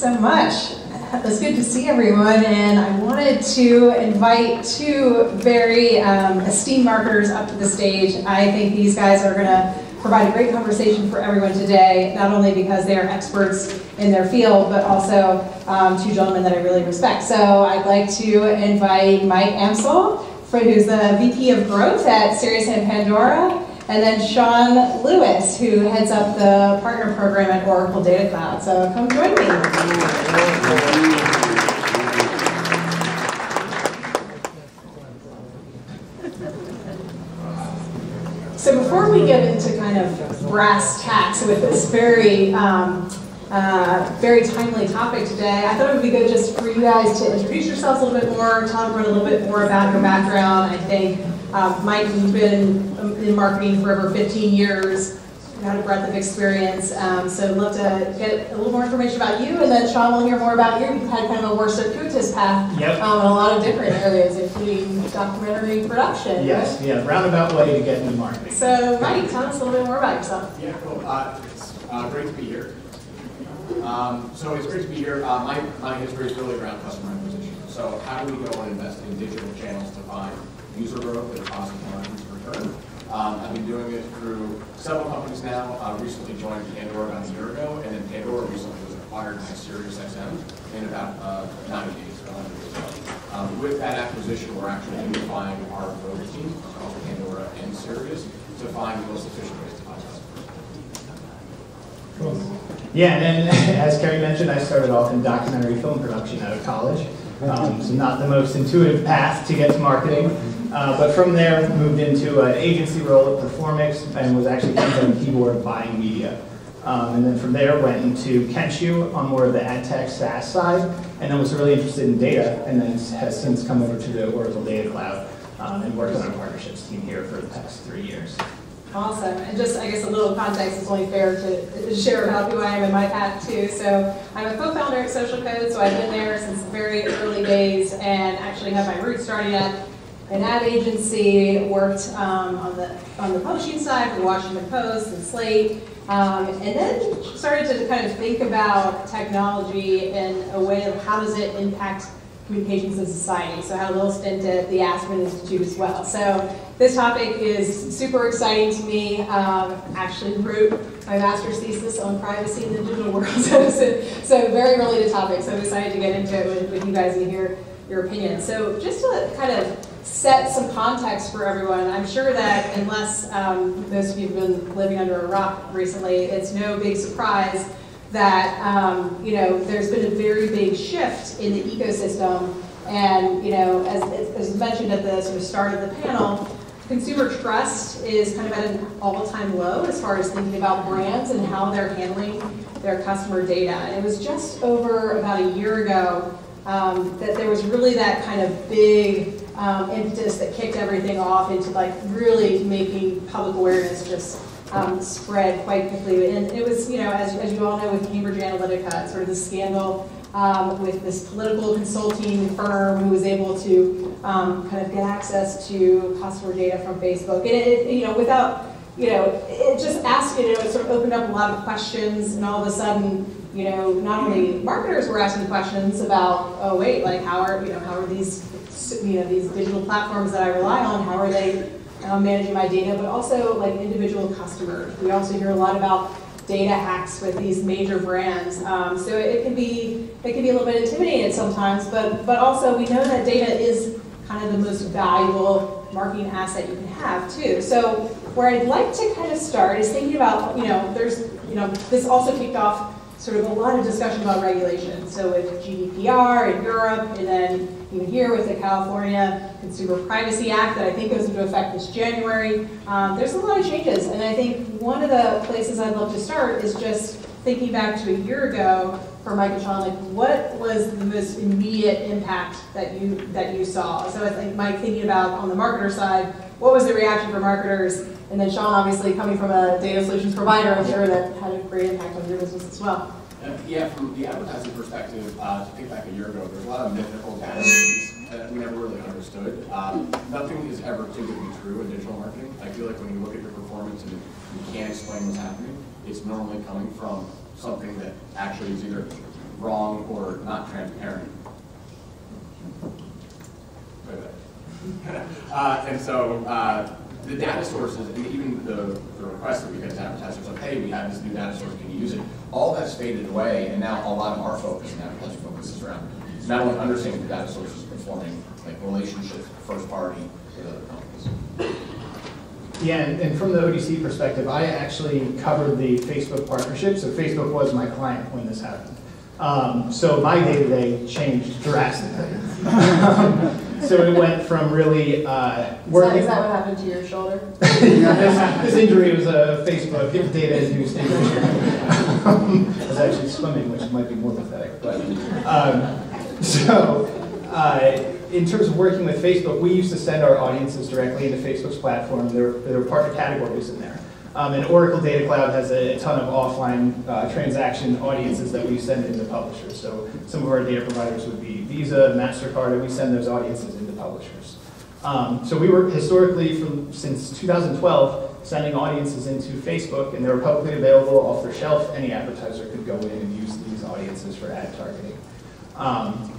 so much. It's good to see everyone, and I wanted to invite two very um, esteemed marketers up to the stage. I think these guys are going to provide a great conversation for everyone today, not only because they are experts in their field, but also um, two gentlemen that I really respect. So I'd like to invite Mike Amsel, who's the VP of Growth at Sirius and Pandora, and then Sean Lewis, who heads up the partner program at Oracle Data Cloud. So come join me. So before we get into kind of brass tacks with this very um, uh, very timely topic today. I thought it would be good just for you guys to introduce yourselves a little bit more, talk a little bit more about your background. I think um, Mike, you've been in marketing for over 15 years, got a breadth of experience. Um, so I'd love to get a little more information about you, and then Sean will hear more about you. You've had kind of a more circuitous path yep. um, in a lot of different areas, including documentary production. Yes, right? yeah, roundabout way to get into marketing. So Mike, tell us a little bit more about yourself. Yeah, cool. Uh, it's uh, great to be here. Um, so it's great to be here. Uh, my, my history is really around customer acquisition. So how do we go and invest in digital channels to find user growth and positive margins return? Um, I've been doing it through several companies now. I uh, recently joined Pandora about a year ago, and then Pandora recently was acquired by SiriusXM in about uh, 90 days, 100 days ago. Um, with that acquisition, we're actually unifying our growth team, across Pandora and Sirius, to find the most efficient ways to find customers. Yeah, and as Cary mentioned, I started off in documentary film production out of college. Um, so not the most intuitive path to get to marketing. Uh, but from there, moved into an agency role at Performics and was actually on the keyboard buying media. Um, and then from there, went into Kenshoo on more of the ad tech SaaS side, and then was really interested in data, and then has since come over to the Oracle Data Cloud um, and worked on our partnerships team here for the past three years. Awesome. And just, I guess, a little context is only fair to share about who I am in my path, too. So I'm a co-founder at Social Code, so I've been there since the very early days and actually have my roots starting at an ad agency, worked um, on the on the publishing side for the Washington Post and Slate, um, and then started to kind of think about technology in a way of how does it impact communications in society. So I had a little stint at the Aspen Institute as well. So this topic is super exciting to me. Um, actually wrote my master's thesis on privacy in the digital world. so, so, very related topic. So I'm excited to get into it with, with you guys and hear your opinion. So just to kind of set some context for everyone, I'm sure that unless um, most of you have been living under a rock recently, it's no big surprise that um, you know there's been a very big shift in the ecosystem, and you know as, as mentioned at the sort of start of the panel, consumer trust is kind of at an all-time low as far as thinking about brands and how they're handling their customer data. And it was just over about a year ago um, that there was really that kind of big um, impetus that kicked everything off into like really making public awareness just um, spread quite quickly. And it was, you know, as, as you all know with Cambridge Analytica, sort of the scandal um, with this political consulting firm who was able to um, kind of get access to customer data from Facebook. And it, you know, without, you know, it just asked, you know, it sort of opened up a lot of questions and all of a sudden, you know, not only marketers were asking questions about, oh wait, like how are, you know, how are these, you know, these digital platforms that I rely on, how are they um, managing my data, but also like individual customers. We also hear a lot about data hacks with these major brands. Um, so it can be it can be a little bit intimidating sometimes, but but also we know that data is kind of the most valuable marketing asset you can have too. So where I'd like to kind of start is thinking about you know there's you know this also kicked off sort of a lot of discussion about regulation. So with GDPR in Europe, and then even here with the California Consumer Privacy Act that I think goes into effect this January, um, there's a lot of changes. And I think one of the places I'd love to start is just thinking back to a year ago for and Sean, like what was the most immediate impact that you that you saw? So I think Mike thinking about on the marketer side, what was the reaction for marketers? And then Sean, obviously coming from a data solutions provider, I'm sure that had a great impact on your business as well. Yeah, from the advertising perspective, uh, to pick back a year ago, there's a lot of mythical data that we never really understood. Um, nothing is ever too good to be true in digital marketing. I feel like when you look at your performance and you can't explain what's happening, it's normally coming from something that actually is either wrong or not transparent. Uh, and so, uh, the data sources, and even the, the requests that we get to advertisers of, hey, we have this new data source, can you use it? All that's faded away, and now a lot of our focus and advertising focus is around only understanding the data source is performing, like relationships, first party with other companies. Yeah, and, and from the ODC perspective, I actually covered the Facebook partnership, so Facebook was my client when this happened. Um, so my day-to-day changed drastically. so it went from really uh, working. is that what happened to your shoulder? this, this injury was a Facebook data induced injury. I was actually swimming, which might be more pathetic. But um, so, uh, in terms of working with Facebook, we used to send our audiences directly into Facebook's platform. There, there were partner categories in there. Um, and Oracle Data Cloud has a, ton of offline uh, transaction audiences that we send into publishers. So some of our data providers would be Visa, MasterCard, and we send those audiences into publishers. Um, so we were historically, from since 2012, sending audiences into Facebook, and they were publicly available off the shelf. Any advertiser could go in and use these audiences for ad targeting. Um,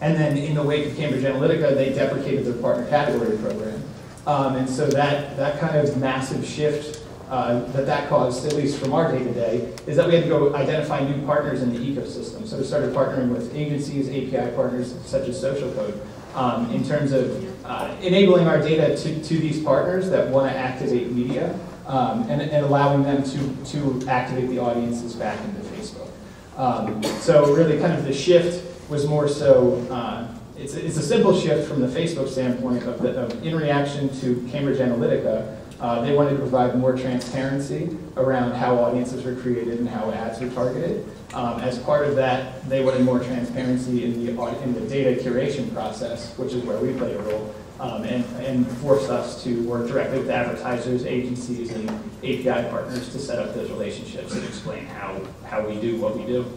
and then in the wake of Cambridge Analytica, they deprecated their partner category program. Um, and so that, that kind of massive shift uh, that that caused, at least from our day-to-day, is that we had to go identify new partners in the ecosystem. So we started partnering with agencies, API partners such as Social Code, um, in terms of uh, enabling our data to, to these partners that want to activate media um, and, and allowing them to, to activate the audiences back into Facebook. Um, so really kind of the shift was more so, uh, it's, it's a simple shift from the Facebook standpoint of, the, of in reaction to Cambridge Analytica, uh, they wanted to provide more transparency around how audiences were created and how ads were targeted. Um, as part of that, they wanted more transparency in the, in the data curation process, which is where we play a role, um, and, and forced us to work directly with advertisers, agencies, and API partners to set up those relationships and explain how, how we do what we do.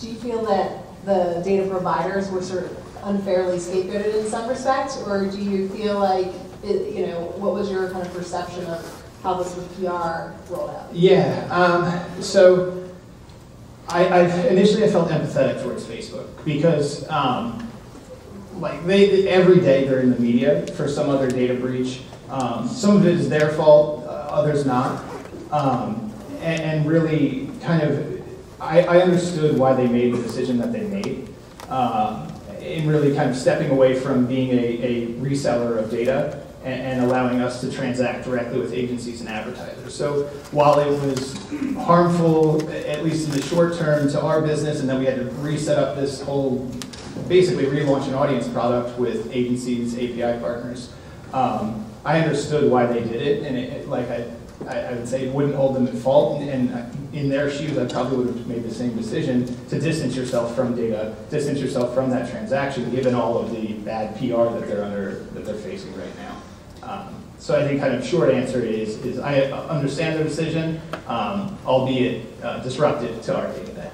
Do you feel that the data providers were sort of unfairly scapegoated in some respects, or do you feel like it, you know, what was your kind of perception of how this was PR rolled out? Yeah, um, so I, I, initially I felt empathetic towards Facebook because um, like they every day they're in the media for some other data breach. Um, some of it is their fault, uh, others not, um, and, and, really kind of I, I, understood why they made the decision that they made. Um, in really kind of stepping away from being a, a reseller of data and, and, allowing us to transact directly with agencies and advertisers. So while it was harmful, at least in the short term, to our business, and then we had to reset up this whole, basically relaunch an audience product with agencies, API partners, um, I understood why they did it, and it, it, like I, I, would say it wouldn't hold them at fault, and, and in their shoes, I probably would have made the same decision to distance yourself from data, distance yourself from that transaction, given all of the bad PR that they're under, that they're facing right now. Um, so I think kind of short answer is, is I understand the decision, um, albeit uh, disruptive to our day-to-day.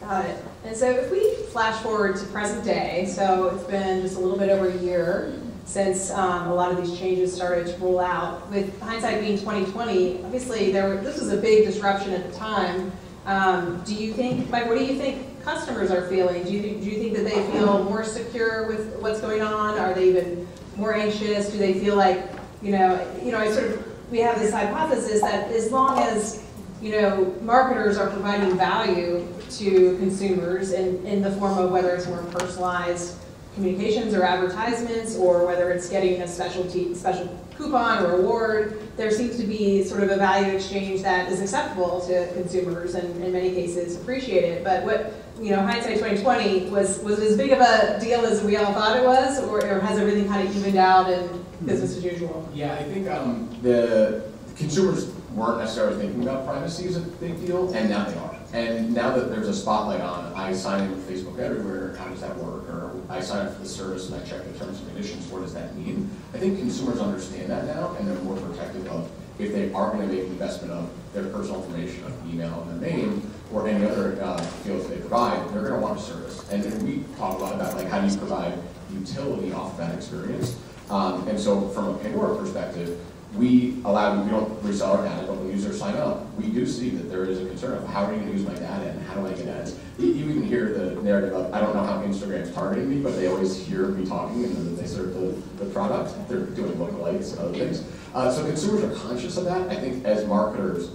Got it. And so if we flash forward to present day, so it's been just a little bit over a year since um, a lot of these changes started to roll out. With hindsight being 2020, obviously there were, this was a big disruption at the time. Um, do you think, Mike, what do you think customers are feeling? Do you, do you think that they feel more secure with what's going on? Are they even more anxious? Do they feel like, you know, you know, I sort of, we have this hypothesis that as long as, you know, marketers are providing value to consumers in, in the form of whether it's more personalized communications or advertisements or whether it's getting a specialty, special coupon or award, there seems to be sort of a value exchange that is acceptable to consumers and in many cases appreciated. But what, you know, hindsight 2020 was, was as big of a deal as we all thought it was, or, or has everything kind of evened out and business as usual? Yeah, I think um, the consumers weren't necessarily thinking about privacy as a big deal, and now they are. And now that there's a spotlight on, I sign in with Facebook everywhere, how does that work? Or I sign up for the service and I check the terms and conditions, what does that mean? I think consumers understand that now, and they're more protective of if they are going to make an investment of their personal information, of email and their name, or any other uh, fields they provide, they're going to want a service. And we talk a lot about like how do you provide utility off of that experience. Um, and so from a Pandora perspective, we allow, we don't resell our data, but when users sign up, we do see that there is a concern of how are you gonna use my data and how do I get ads? You, even hear the narrative of, I don't know how Instagram's targeting me, but they always hear me talking and then they serve the, the product, they're doing lookalikes and other things. Uh, so consumers are conscious of that, I think as marketers,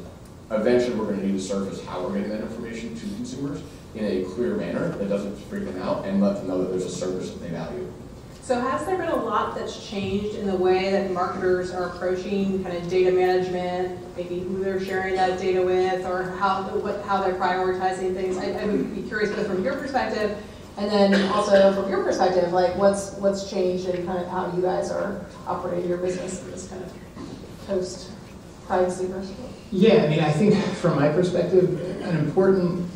eventually we're gonna need to surface how we're getting that information to consumers in a clear manner that doesn't freak them out and let them know that there's a service that they value. So has there been a lot that's changed in the way that marketers are approaching kind of data management, maybe who they're sharing that data with, or how, what, how they're prioritizing things? I, I would be curious both from your perspective, and then also from your perspective, like what's, what's changed in kind of how you guys are operating your business in this kind of post privacy versus. Yeah, I mean, I think from my perspective, an important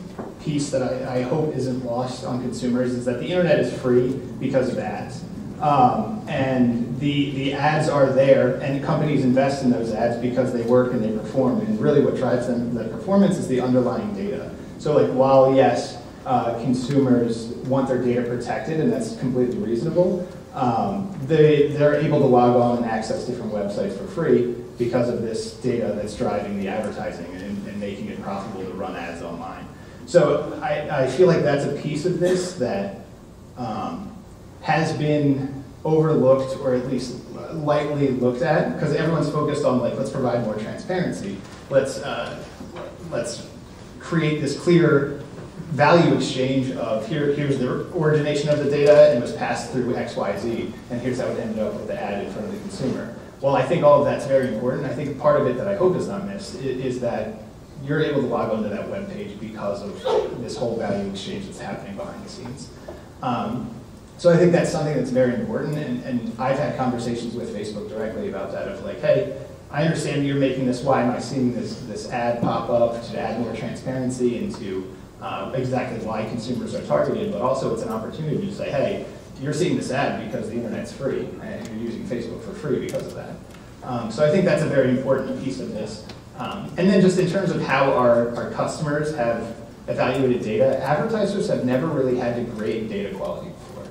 piece that I, I hope isn't lost on consumers is that the internet is free because of ads. Um, and the, the ads are there, and companies invest in those ads because they work and they perform. And really what drives them, the performance is the underlying data. So like while yes, uh, consumers want their data protected, and that's completely reasonable, um, they, they're able to log on and access different websites for free because of this data that's driving the advertising and, and making it profitable to run ads online. So I, I feel like that's a piece of this that um, has been overlooked or at least lightly looked at because everyone's focused on like let's provide more transparency. Let's uh, let's create this clear value exchange of here here's the origination of the data and it was passed through X Y Z and here's how it ended up with the ad in front of the consumer. Well, I think all of that's very important. I think part of it that I hope is not missed is, is that you're able to log onto that web page because of this whole value exchange that's happening behind the scenes. Um, so I think that's something that's very important, and, and I've had conversations with Facebook directly about that of like, hey, I understand you're making this, why am I seeing this, this ad pop up to add more transparency into uh, exactly why consumers are targeted, but also it's an opportunity to say, hey, you're seeing this ad because the internet's free, and you're using Facebook for free because of that. Um, so I think that's a very important piece of this. Um, and then just in terms of how our, our customers have evaluated data, advertisers have never really had to grade data quality before.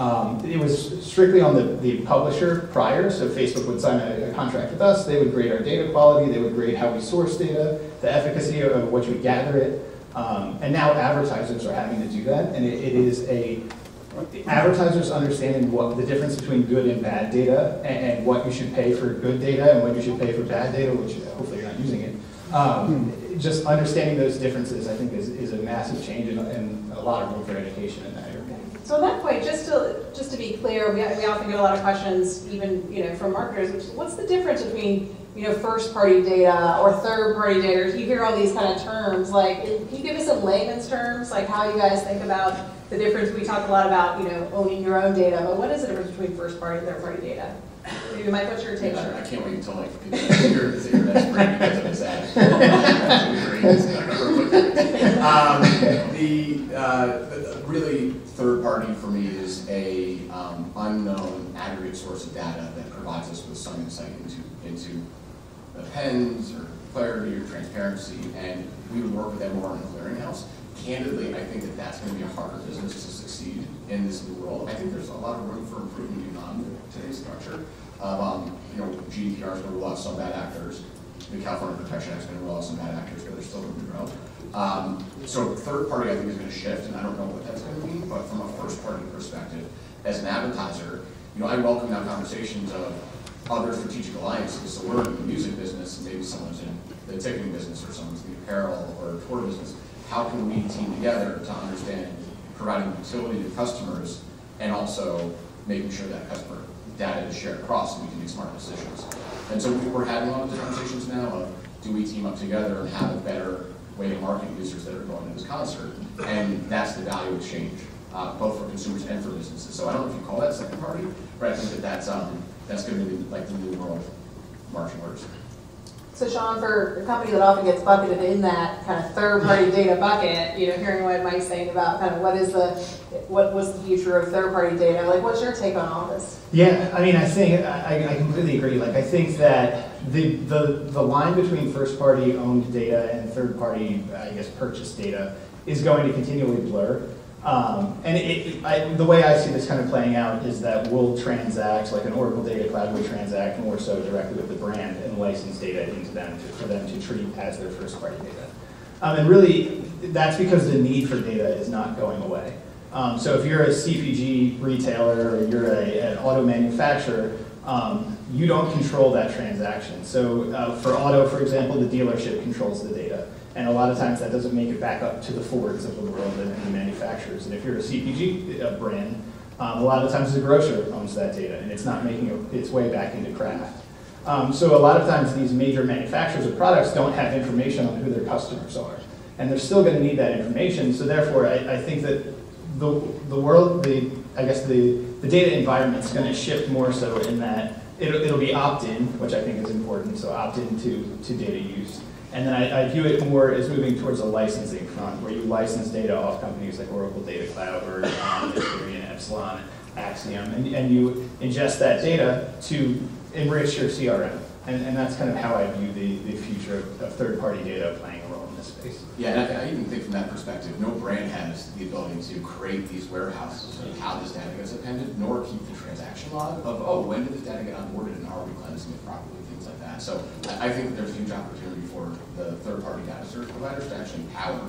Um, it was strictly on the, the publisher prior, so Facebook would sign a, a, contract with us, they would grade our data quality, they would grade how we source data, the efficacy of, which we gather it, um, and now advertisers are having to do that, and it, it is a advertisers understanding what the difference between good and bad data and, and, what you should pay for good data and what you should pay for bad data, which hopefully you're not using it. Um, just understanding those differences, I think, is, is a massive change and, a lot of room for education in that area. So at that point, just to just to be clear, we, we often get a lot of questions, even you know from marketers. Which, what's the difference between you know first party data or third party data? You hear all these kind of terms. Like, can you give me some layman's terms, like how you guys think about the difference? We talk a lot about you know owning your own data, but what is the difference between first party and third party data? Maybe Mike, what's your take on I can't wait until like people hear that you're an expert because of this ad. um, the, uh, the really third party for me is a um, unknown aggregate source of data that provides us with some insight into into the pens or clarity or transparency, and we would work with them more in a clearinghouse. Candidly, I think that that's going to be a harder business to succeed in this new world. I think there's a lot of room for improvement beyond today's structure. Um, you know, GDPR is going to rule out some bad actors. The California Protection Act is going to rule out some bad actors, but they're still going to grow. Um, so third party, I think, is going to shift, and I don't know what that's going to mean, but from a first party perspective, as an advertiser, you know, I welcome now conversations of other strategic alliances. So we're in the music business, and maybe someone's in the ticketing business, or someone's in the apparel or tour business. How can we team together to understand providing utility to customers and also making sure that customer data is shared across and we can make smart decisions. And so we're having a lot of conversations now of do we team up together and have a better way to market users that are going to this concert? And that's the value exchange, uh, both for consumers and for businesses. So I don't know if you call that second party, but I think that that's, um, that's going to be like the new world marching orders. So Sean, for a company that often gets bucketed in that kind of third-party data bucket, you know, hearing what Mike's saying about kind of what is the, what was the future of third-party data, like what's your take on all this? Yeah, I mean, I think, I, I completely agree. Like, I think that the, the, the line between first-party owned data and third-party, I guess, purchased data is going to continually blur. Um, and it, I, the way I see this kind of playing out is that we'll transact, like an Oracle Data Cloud would transact more so directly with the brand and license data into them to, for them to treat as their first party data. Um, and really, that's because the need for data is not going away. Um, so if you're a CPG retailer or you're a, an auto manufacturer, um, you don't control that transaction. So uh, for auto, for example, the dealership controls the data. And a lot of times that doesn't make it back up to the Fords of the world and the manufacturers. And if you're a CPG uh, brand, um, a lot of times the grocer owns that data and it's not making it, its way back into Kraft. Um, so a lot of times these major manufacturers of products don't have information on who their customers are. And they're still going to need that information. So therefore, I, I think that the, the world, the, I guess the, the data environment is going to shift more so in that it'll, it'll be opt-in, which I think is important, so opt-in to, to data use. And then I, I view it more as moving towards a licensing front, where you license data off companies like Oracle Data Cloud or um, Experian, Epsilon, Acxiom, and, and you ingest that data to enrich your CRM. And, and that's kind of how I view the, the future of, of third-party data playing a role this space. Yeah, and I, I even think from that perspective, no brand has the ability to create these warehouses of how this data gets appended, nor keep the transaction log of, oh, when did this data get onboarded and are we cleansing it properly, things like that. So I, think that there's a huge opportunity for the third-party data service providers to actually empower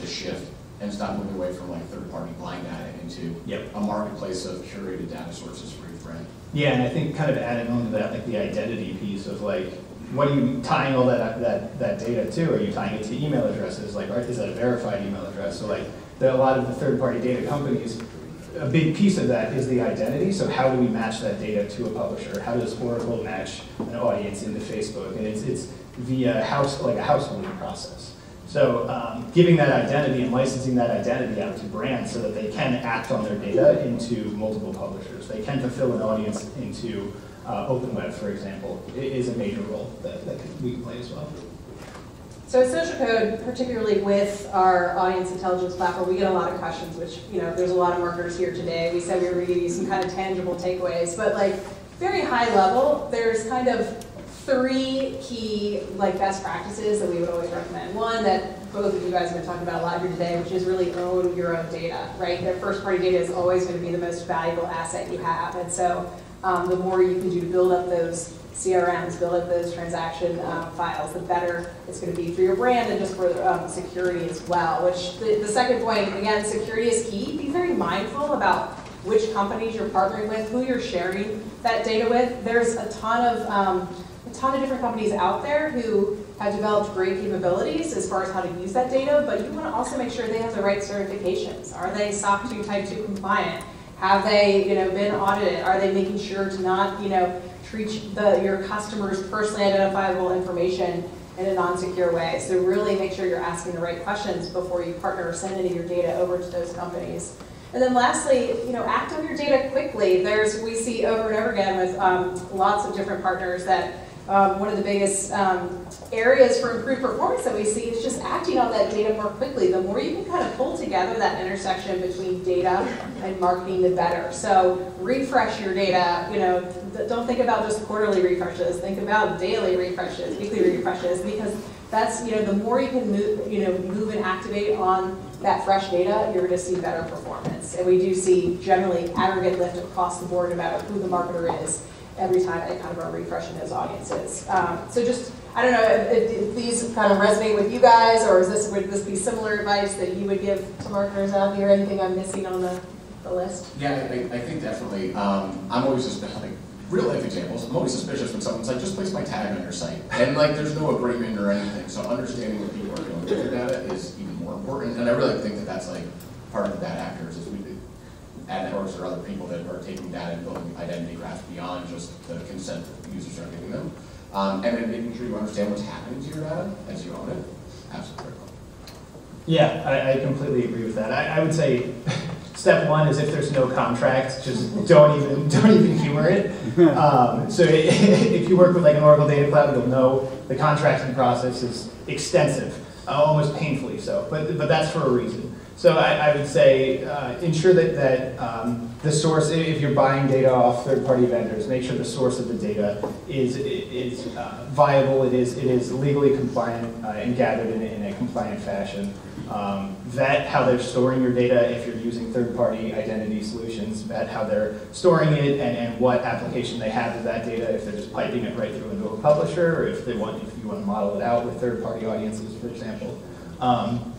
this shift and stop moving away from like third-party blind data into Yep. a marketplace of curated data sources for each brand. Yeah, and I think kind of adding on to that, like the identity piece of like, what are you tying all that, that, that data to? Are you tying it to email addresses? Like, is that a verified email address? So like, the, a lot of the third-party data companies, a big piece of that is the identity. So how do we match that data to a publisher? How does Oracle match an audience into Facebook? And it's, it's via house, like a householding process. So um, giving that identity and licensing that identity out to brands so that they can act on their data into multiple publishers. They can fulfill an audience into uh, open web, for example, is a major role that, that we can play as well. So Social Code, particularly with our audience intelligence platform, we get a lot of questions, which, you know, there's a lot of marketers here today. We said we were gonna give you some kind of tangible takeaways, but like, very high level, there's kind of three key, like, best practices that we would always recommend. One, that both of you guys have been talking about a lot here today, which is really own your own data, right? Their first-party data is always gonna be the most valuable asset you have, and so um, the more you can do to build up those CRMs, build up those transaction um, files, the better it's going to be for your brand and just for um, security as well. Which the, the second point, again, security is key. Be very mindful about which companies you're partnering with, who you're sharing that data with. There's a ton of um, a ton of different companies out there who have developed great capabilities as far as how to use that data, but you want to also make sure they have the right certifications. Are they SOC 2 Type 2 compliant? Have they, you know, been audited? Are they making sure to not, you know, treat the, your customers' personally identifiable information in a non-secure way? So really make sure you're asking the right questions before you partner or send any of your data over to those companies. And then lastly, you know, act on your data quickly. There's, we see over and over again with um, lots of different partners that um, one of the biggest um, areas for improved performance that we see is just acting on that data more quickly. The more you can kind of pull together that intersection between data and marketing, the better. So refresh your data. You know, don't think about just quarterly refreshes. Think about daily refreshes, weekly refreshes, because that's you know the more you can move, you know, move and activate on that fresh data, you're going to see better performance. And we do see generally aggregate lift across the board no matter who the marketer is every time they kind of are refreshing those audiences. Um, so just, I don't know if, if, these kind of resonate with you guys, or is this, would this be similar advice that you would give to marketers out here? Anything I'm missing on the, the list? Yeah, I, I think definitely. Um, I'm always just like, real life examples, I'm always suspicious when someone's like, just place my tag on your site. And like, there's no agreement or anything, so understanding what people are doing with their data is even more important. And I really think that that's like part of the bad actors is we, ad networks or other people that are taking data and building identity graphs beyond just the consent that users are giving them. Um, and then making sure you understand what's happening to your data as you own it, absolutely critical. Yeah, I, I completely agree with that. I, I would say step one is if there's no contract, just don't even don't even humor it. Um, so if you work with like an Oracle Data Cloud, you'll know the contracting process is extensive, uh, almost painfully so. But but that's for a reason. So I, I would say uh, ensure that that um, the source, if you're buying data off third-party vendors, make sure the source of the data is is uh, viable. It is it is legally compliant uh, and gathered in, a- in a compliant fashion. um, vet how they're storing your data if you're using third-party identity solutions, vet how they're storing it and, and what application they have of that data, if they're just piping it right through into a publisher, or if they want, if you want to model it out with third-party audiences, for example. Um,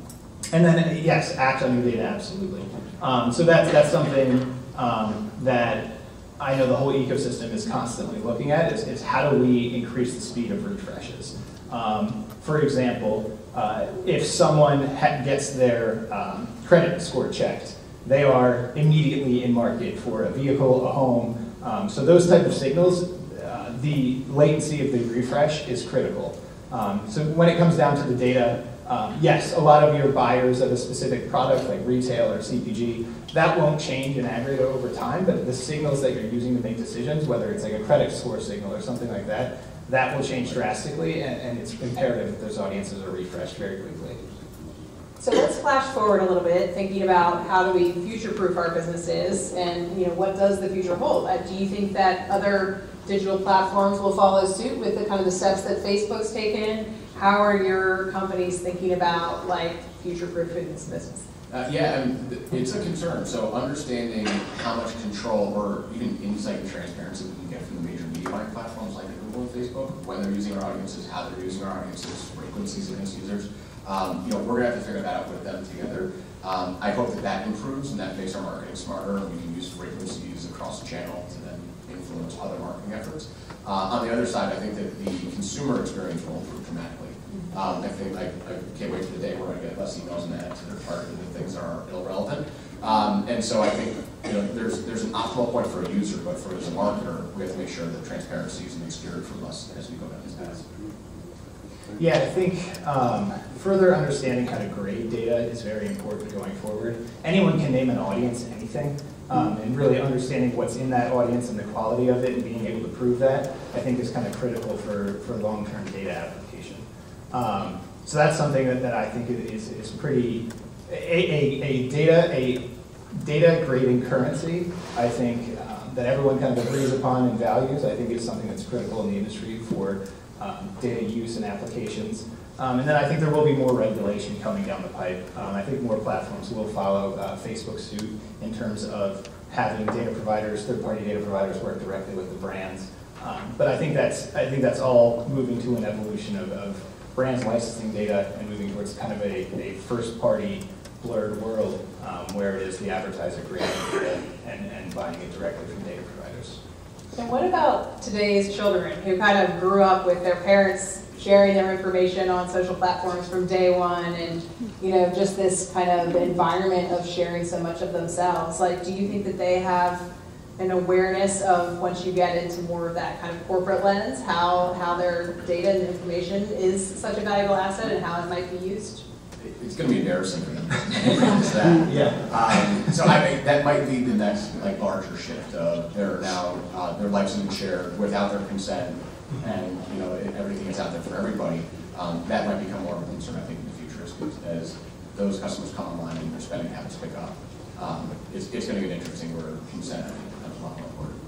and then, yes, act on your data, absolutely. Um, so that's, that's something um, that I know the whole ecosystem is constantly looking at, is, is how do we increase the speed of refreshes? Um, for example, uh, if someone gets their um, credit score checked, they are immediately in market for a vehicle, a home. Um, so those type of signals, uh, the latency of the refresh is critical. Um, so when it comes down to the data, um, yes, a lot of your buyers of a specific product like retail or CPG, that won't change in aggregate over time, but the signals that you're using to make decisions, whether it's like a credit score signal or something like that, that will change drastically, and, and it's imperative that those audiences are refreshed very quickly. So let's flash forward a little bit, thinking about how do we future-proof our businesses, and you know what does the future hold? Uh, do you think that other digital platforms will follow suit with the kind of the steps that Facebook's taken? How are your companies thinking about like future-proofing this business? Uh, yeah, I mean, it's a concern, so understanding how much control or even insight and transparency we can get from the major media buying platforms like Google and Facebook, when they're using our audiences, how they're using our audiences, frequencies against users. Um, you know, we're gonna have to figure that out with them together. Um, I hope that that improves and that makes our marketing smarter and we can use frequencies across the channel to then influence other marketing efforts. Uh, on the other side, I think that the consumer experience will improve dramatically. Um, I think, I, I can't wait for the day where I get less emails and ads that are targeted at things are irrelevant. Um, and so I think, you know, there's, there's an optimal point for a user, but for as a marketer, we have to make sure that transparency isn't obscured from us as we go down this path. Yeah, I think um, further understanding how to grade data is very important going forward. Anyone can name an audience anything, um, and really understanding what's in that audience and the quality of it and being able to prove that, I think is kind of critical for, for long-term data application. Um, so that's something that, that I think is, is pretty, a, a, a data, a data grading currency, I think um, that everyone kind of agrees upon and values, I think is something that's critical in the industry for um, data use and applications. Um, and then I think there will be more regulation coming down the pipe. Um, I think more platforms will follow uh, Facebook's suit in terms of having data providers, third-party data providers work directly with the brands. Um, but I think that's I think that's all moving to an evolution of, of brands licensing data and moving towards kind of a, a first-party blurred world um, where it is the advertiser creating data and, and buying it directly from data providers. And what about today's children who kind of grew up with their parents sharing their information on social platforms from day one and you know just this kind of environment of sharing so much of themselves like do you think that they have an awareness of once you get into more of that kind of corporate lens how how their data and information is such a valuable asset and how it might be used It's gonna be embarrassing for them. That. Yeah. Um, so I think that might be the next, like, larger shift of they're now, uh, their life's being shared without their consent, and, you know, everything is out there for everybody. Um, that might become more of a concern, I think, in the future, as, as those customers come online and their spending habits pick up. Um, it's, it's gonna get interesting where consent, becomes a lot more important.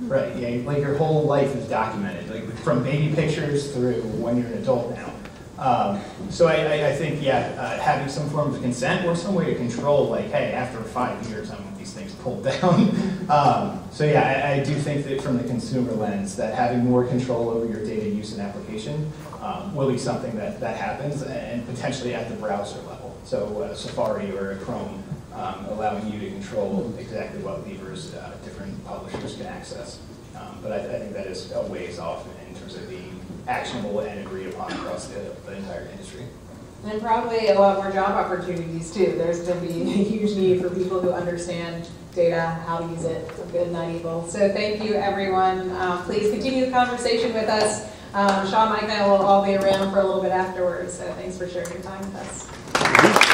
Right, yeah, like your whole life is documented, like from baby pictures through when you're an adult now. Um, so I, I, I think, yeah, uh, having some form of consent or some way to control, like, hey, after five years, I want these things pulled down. um, so yeah, I, I do think that from the consumer lens, that having more control over your data use and application um, will be something that, that happens and potentially at the browser level. So uh, Safari or Chrome um, allowing you to control exactly what levers uh, different publishers can access. Um, but I, I think that is a ways off in terms of being actionable and agreed upon across the, the entire industry. And probably a lot more job opportunities too. There's going to be a huge need for people who understand data how to use it for good not evil. So thank you everyone. Um, please continue the conversation with us. Um, Sean, Mike, and I will all be around for a little bit afterwards, so thanks for sharing your time with us.